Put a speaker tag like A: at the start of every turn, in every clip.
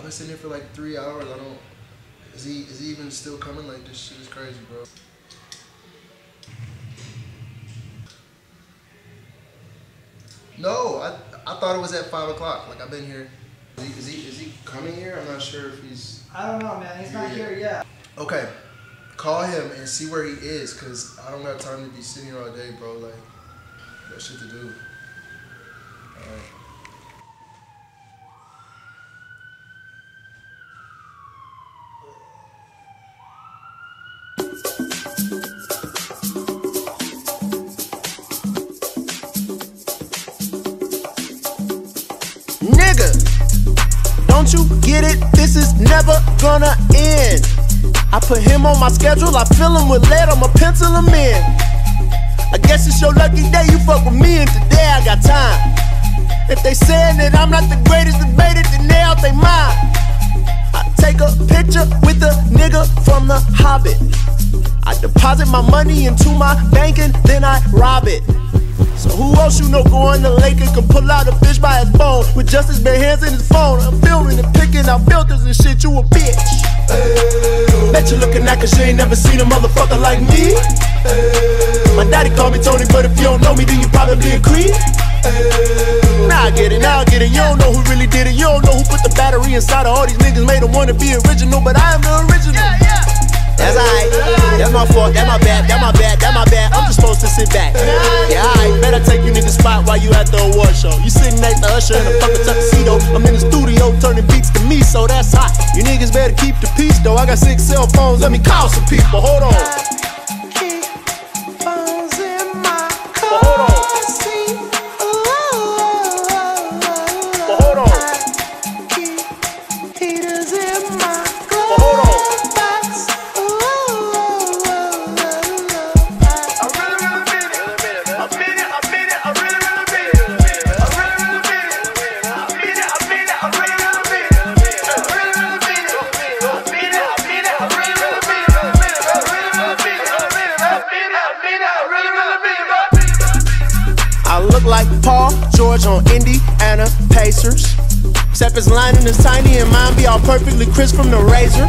A: I've been sitting here for like three hours. I don't. Is he is he even still coming? Like this shit is crazy, bro. No, I I thought it was at five o'clock. Like I've been here. Is he is he, is he coming here? I'm not sure if he's.
B: I don't know, man. He's not
A: Yeah.
B: here yet.
A: Okay, call him and see where he is, cause I don't got time to be sitting here all day, bro. Like, got shit to do. All right.
C: Nigga, don't you get it? This is never gonna end. I put him on my schedule, I fill him with lead, I'ma pencil him in. I guess it's your lucky day, you fuck with me, and today I got time. If they saying that I'm not the greatest debater, then they out they mind. I take a picture with the nigga from the Hobbit. I deposit my money into my bank and then I rob it. So who else you know going to Lakers can pull out a bitch by his phone with just his bare hands in his phone? I'm filming and picking out filters and shit. You a bitch. Bet you looking at cause you ain't never seen a motherfucker like me. My daddy called me Tony, but if you don't know me, then you probably a creep. Now I get it, now I get it. You don't know who really did it. You don't know who put the battery inside of all these niggas, made them wanna be original, but I am the original. That's alright. That's my fault. That's my bad. That's my bad. That's my bad. I'm just supposed to sit back. Yeah, alright. Better take you niggas spot while you at the award show. You sitting next to Usher in a fucking tuxedo. I'm in the studio turning beats to me, so that's hot. You niggas better keep the peace though. I got six cell phones. Let me call some people. Hold on. I look like Paul George on Indiana Pacers. Except his lining is tiny and mine be all perfectly crisp from the razor.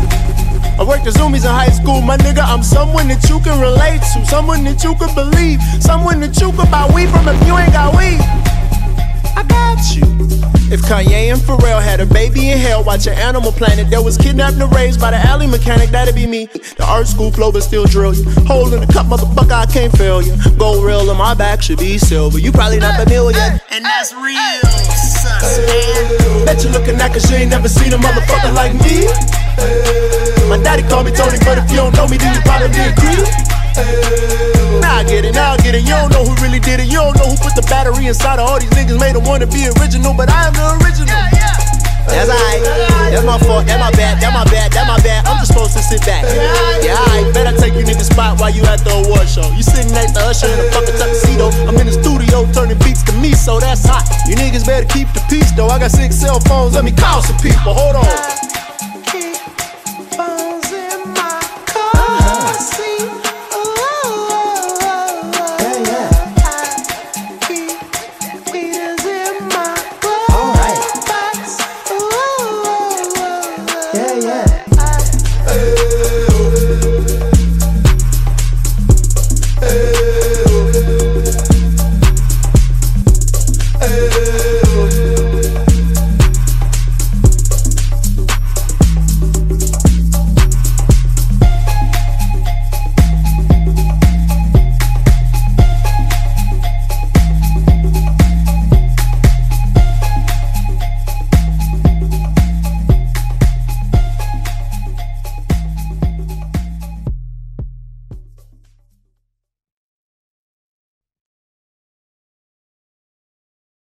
C: I worked the zoomies in high school, my nigga. I'm someone that you can relate to, someone that you can believe, someone that you can buy weed from if you ain't got weed. If Kanye and Pharrell had a baby in hell, watch an Animal Planet that was kidnapped and raised by the alley mechanic, that'd be me. The art school flow, but still drill you. Hole in the cup, motherfucker, I can't fail you. Gold rail on my back should be silver. You probably not familiar, and that's real, sus, man. Bet you looking at cause you ain't never seen a motherfucker like me. My daddy called me Tony, but if you don't know me, then you probably a creep. Now I get it, now I get it. You don't know who really did it. You don't know who put the battery inside of all these niggas, made them wanna be original, but I am the original. That's alright. That's my fault. That's my bad. That's my bad. That's my bad. I'm just supposed to sit back. Yeah, alright. Better take you niggas spot while you at the award show. You sitting next to Usher in a fucking tuxedo. I'm in the studio turning beats to me, so that's hot. You niggas better keep the peace though. I got six cell phones. Let me call some people. Hold on.